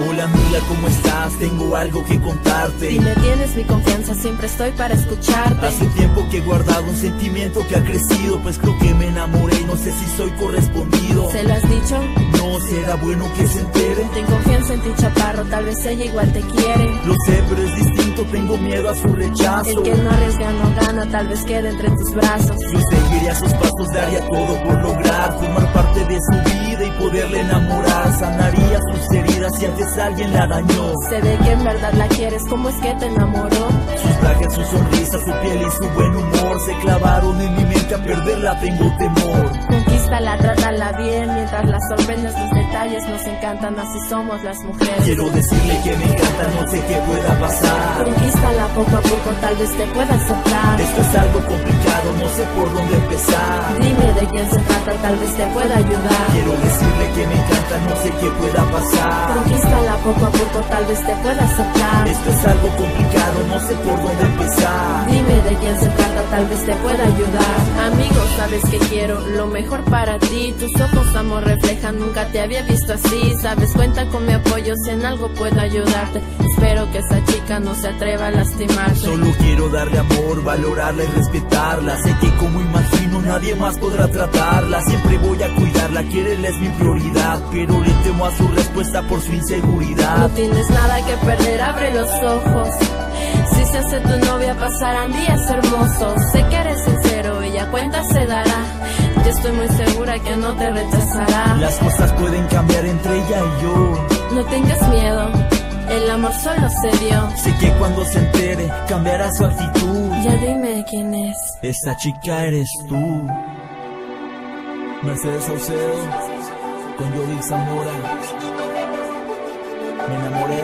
Hola amiga, ¿cómo estás? Tengo algo que contarte. Dime, tienes mi confianza, siempre estoy para escucharte. Hace tiempo que he guardado un sentimiento que ha crecido, pues creo que me enamoré y no sé si soy correspondido. ¿Se lo has dicho? No será bueno que se entere. Ten confianza en ti, chaparro, tal vez ella igual te quiere. Lo sé, pero es distinto, tengo miedo a su rechazo. El que no arriesga no gana, tal vez quede entre tus brazos. Yo seguiría sus pasos, daría todo por lograr si antes alguien la dañó. Se ve que en verdad la quieres, ¿cómo es que te enamoró? Sus trajes, su sonrisa, su piel y su buen humor se clavaron en mi mente. A perderla tengo temor. Trátala bien, mientras la sorprendes los detalles nos encantan, así somos las mujeres. Quiero decirle que me encanta, no sé qué pueda pasar. Conquístala poco a poco, tal vez te pueda aceptar. Esto es algo complicado, no sé por dónde empezar. Dime de quién se trata, tal vez te pueda ayudar. Quiero decirle que me encanta, no sé qué pueda pasar. Conquístala poco a poco, tal vez te pueda aceptar. Esto es algo complicado, no sé por dónde empezar. Dime de quién se trata, tal vez te pueda ayudar. Amigo, sabes que quiero lo mejor para ti. Tus ojos, amor, reflejan, nunca te había visto así. Sabes, cuenta con mi apoyo, si en algo puedo ayudarte. Espero que esa chica no se atreva a lastimarte. Solo quiero darle amor, valorarla y respetarla. Sé que como imagino nadie más podrá tratarla. Siempre voy a cuidarla, quererla es mi prioridad. Pero le temo a su respuesta por su No inseguridad. tienes nada que perder, abre los ojos. Si se hace tu novia, pasarán días hermosos. Sé que eres sincero, ella cuenta se dará. Yo estoy muy segura que no te rechazará. Las cosas pueden cambiar entre ella y yo. No tengas miedo, el amor solo se dio. Sé que cuando se entere cambiará su actitud. Ya dime quién es. Esa chica eres tú. Mercedes Saucedo con Yodix Zamora. Me enamoré